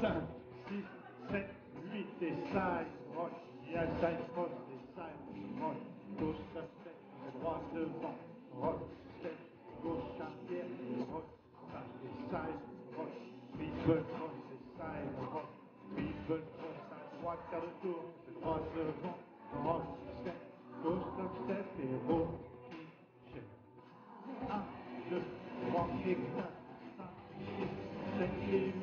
5, 6, 7, 8 et side rock. Et à side post et side rock. Gauche step, step, droite devant. Rock, step, gauche arrière. Back et side rock. Triple cross et side rock. Triple cross à droite, quart de tour. Droite devant. Rock, step, gauche step, step et roll. 1, 2, 3 et 4, 5, 6, 7 et 8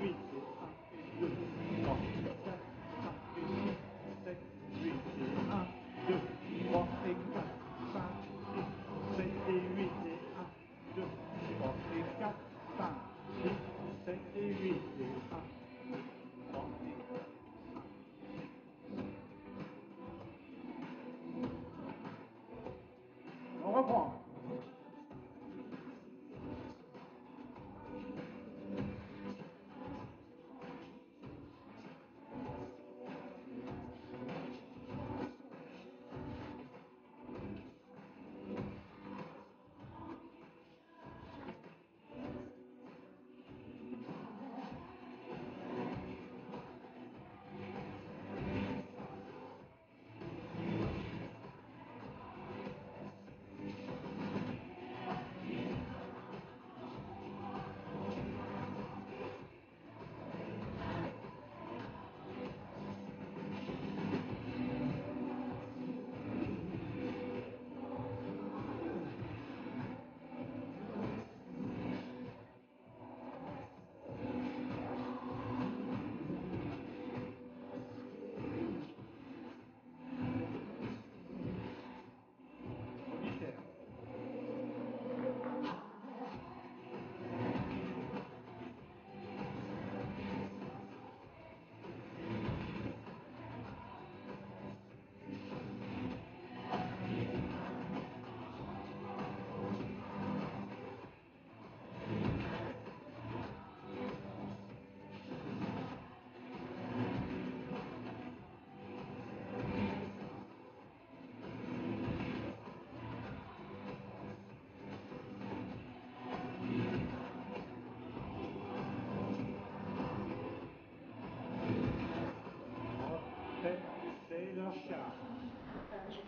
relaxar.